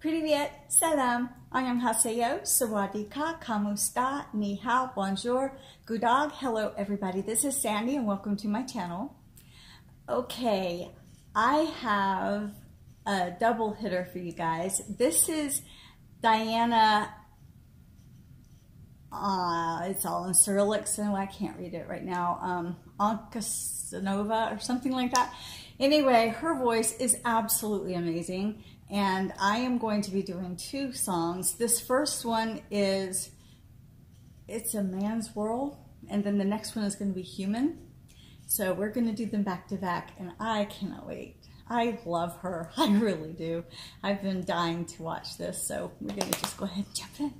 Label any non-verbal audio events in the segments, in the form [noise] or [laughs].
Privyet, salam, annyeonghaseyo, sawadika, kamusta, ni hao, bonjour, gudag. Hello, everybody. This is Sandy, and welcome to my channel. Okay, I have a double hitter for you guys. This is Diana. Uh, it's all in Cyrillic, so I can't read it right now. Um, Ankasanova or something like that. Anyway, her voice is absolutely amazing and I am going to be doing two songs. This first one is It's a Man's World, and then the next one is going to be Human. So we're going to do them back to back, and I cannot wait. I love her. [laughs] I really do. I've been dying to watch this, so we're going to just go ahead and jump in.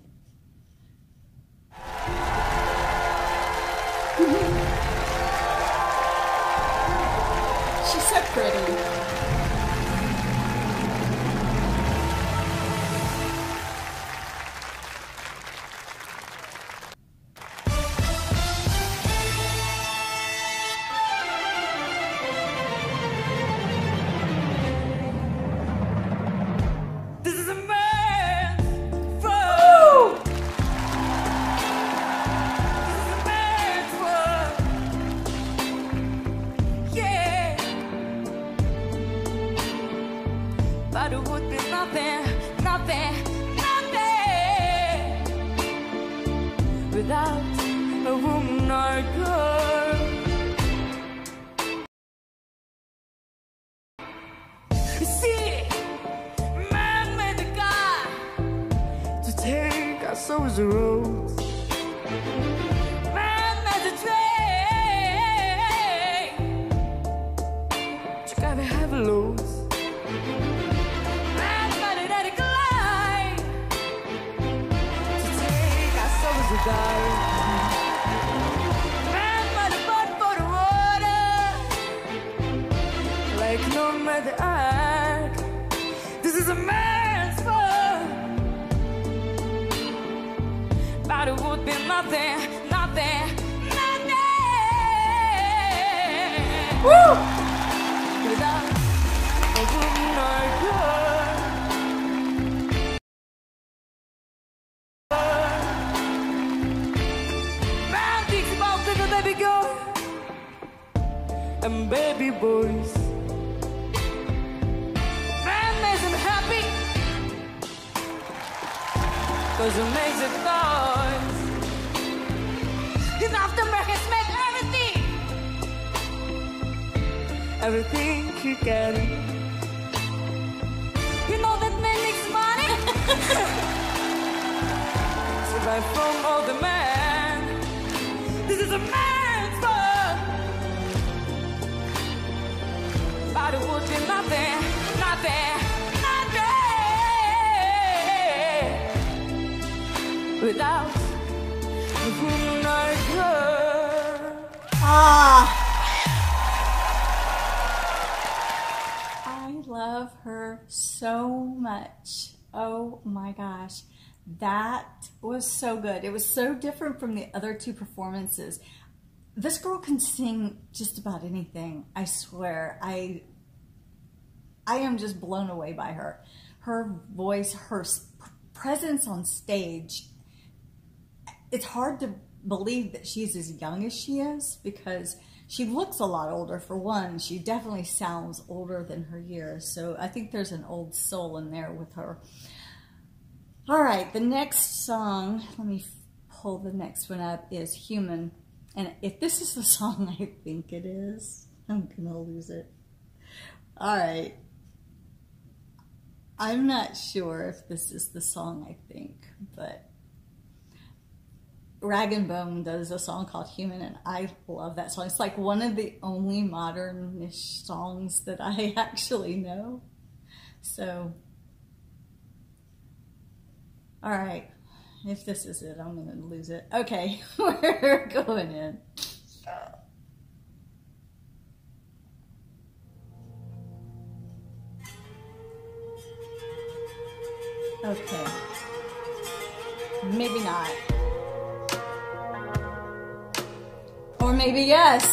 [laughs] She's so pretty. Without a woman or a girl. See, man made the guy to take our souls the roads. Die. Man made a boat for the water like no matter ark. This is a man's fault. But it would be nothing, nothing, nothing. Woo! Boys. Man makes him happy. Cause it makes it noise Enough to make everything. Everything he can You know that man makes money. [laughs] Survive from all the man. This is a man's without a woman or a girl. Ah. I love her so much. Oh my gosh. That was so good. It was so different from the other two performances. This girl can sing just about anything. I swear. I I am just blown away by her. Her voice, her presence on stage it's hard to believe that she's as young as she is because she looks a lot older for one. She definitely sounds older than her years. So I think there's an old soul in there with her. All right, the next song, let me pull the next one up, is Human. And if this is the [laughs] song I think it is, I'm going to lose it. All right. I'm not sure if this is the song I think, but Rag and Bone does a song called Human, and I love that song. It's like one of the only modern-ish songs that I [laughs] actually know. So, all right, if this is it, I'm gonna lose it. Okay, [laughs] we're going in. Okay, maybe not. Or maybe yes.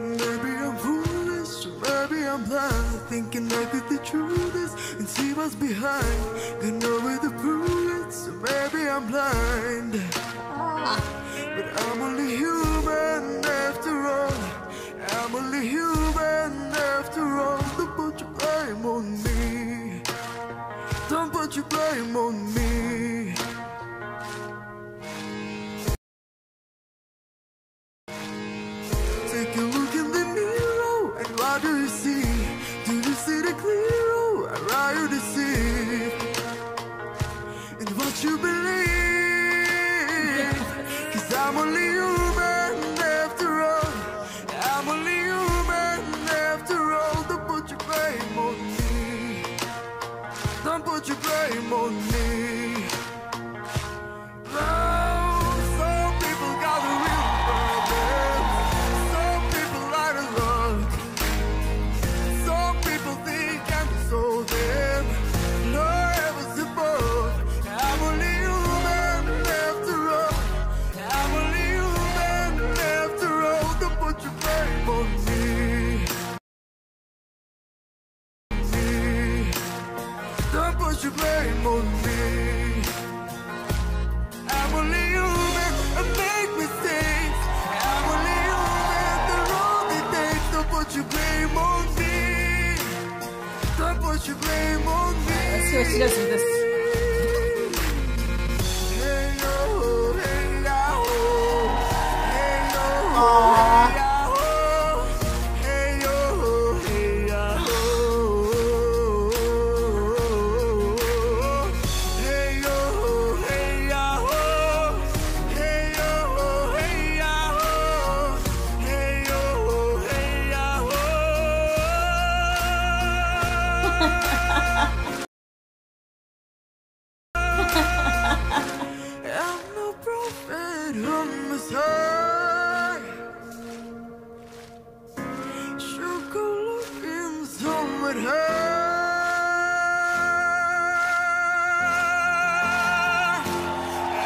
Maybe I'm foolish, maybe I'm blind. thinking I be through this and see what's behind. Nowhere to prove it, so maybe I'm blind. But I'm only human after all. I'm only human after all. Me. Don't put your blame on me. Take a look in the mirror and what do you see? Do you see the clear or are you deceived? And what you Your blame on me. I'm human, I make mistakes. I'm only human, the wrong takes. Don't put your blame on me. Don't put your blame on me. Let's what she does this. Somewhere high.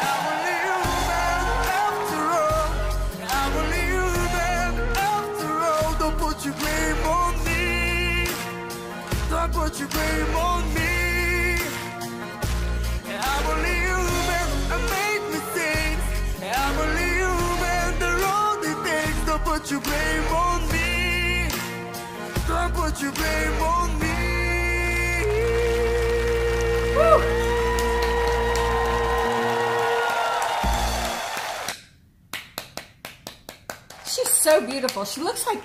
I'm only human after all. I'm only human after all. Don't put your blame on me. Don't put your blame on me. I'm only human, I make mistakes. I'm only human, the. Don't put your blame on me put your blame on me. Woo. She's so beautiful. She looks like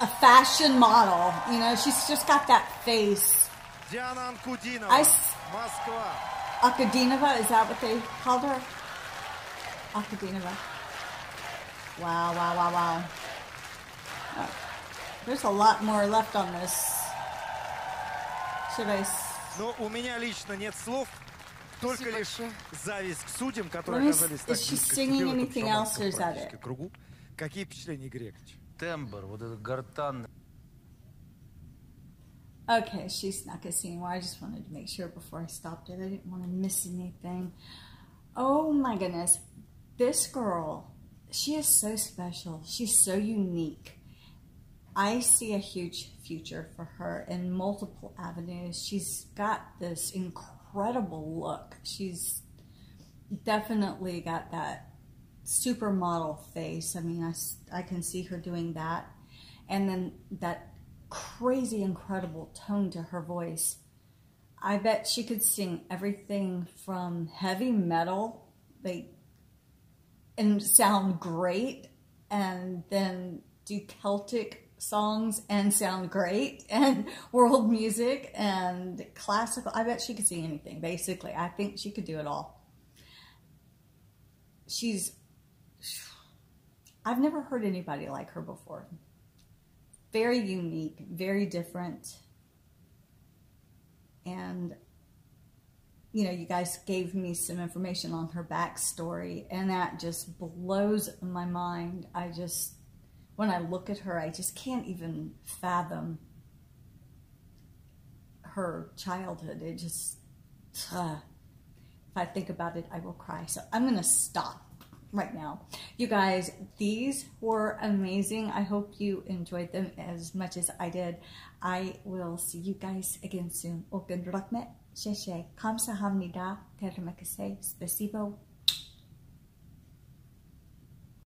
a fashion model. You know, she's just got that face. Diana Ankudinova, I, Moscow. Akudinova, is that what they called her? Akudinova. Wow, wow, wow, wow. Oh. there's a lot more left on this. Should I? s- Но у меня лично нет слов, только Спасибо лишь большое. зависть к судьям, Let которые me оказались s- так is she близко к singing тебе в этом anything else, or шаманском is that практически it? кругу. Какие впечатления, Грекович? тембр, вот этот гортанный. Okay, she snuck a scene where I just wanted to make sure before I stopped it. I didn't want to miss anything. Oh my goodness. This girl, she is so special. She's so unique. I see a huge future for her in multiple avenues. She's got this incredible look. She's definitely got that supermodel face. I mean, I, I can see her doing that. And then that crazy, incredible tone to her voice. I bet she could sing everything from heavy metal, like, and sound great, and then do Celtic songs and sound great, [laughs] and world music and classical. I bet she could sing anything, basically. I think she could do it all. She's, I've never heard anybody like her before very unique, very different. And, you know, you guys gave me some information on her backstory, and that just blows my mind. I just, when I look at her, I just can't even fathom her childhood. It just, uh, if I think about it, I will cry. So I'm going to stop right now. You guys, these were amazing. I hope you enjoyed them as much as I did. I will see you guys again soon. 오끈 락메 셰셰 감사합니다. 테르마크세 스페시보